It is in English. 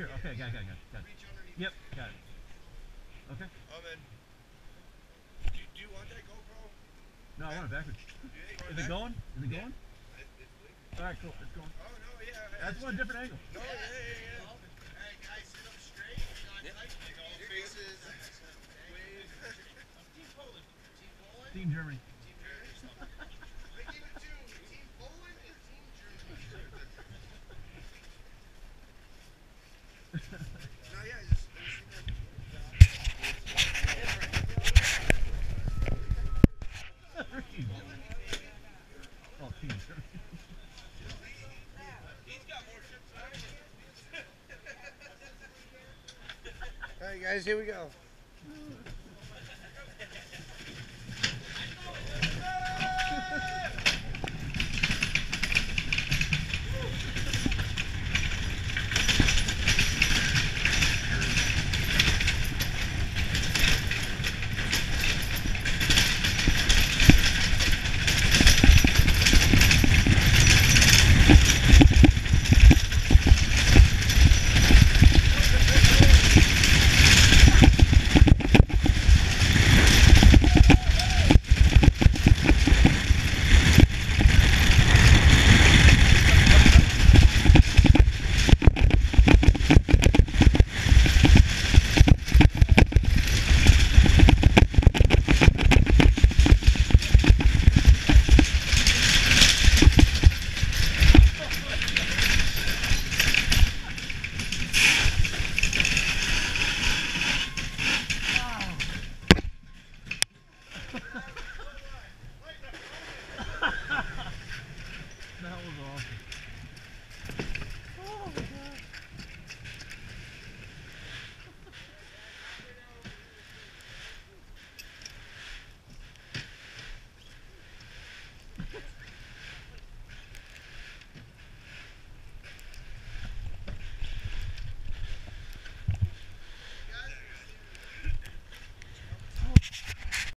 here. Okay, got it, got it, got it. Yep, got it. Okay. Oh, and do, you, do you want that GoPro? No, I want it backwards. Is it going? Is it going? All right, cool. It's going. Oh, no, yeah. That's one different angle. No, yeah, yeah, yeah. Germany. guys, here we go.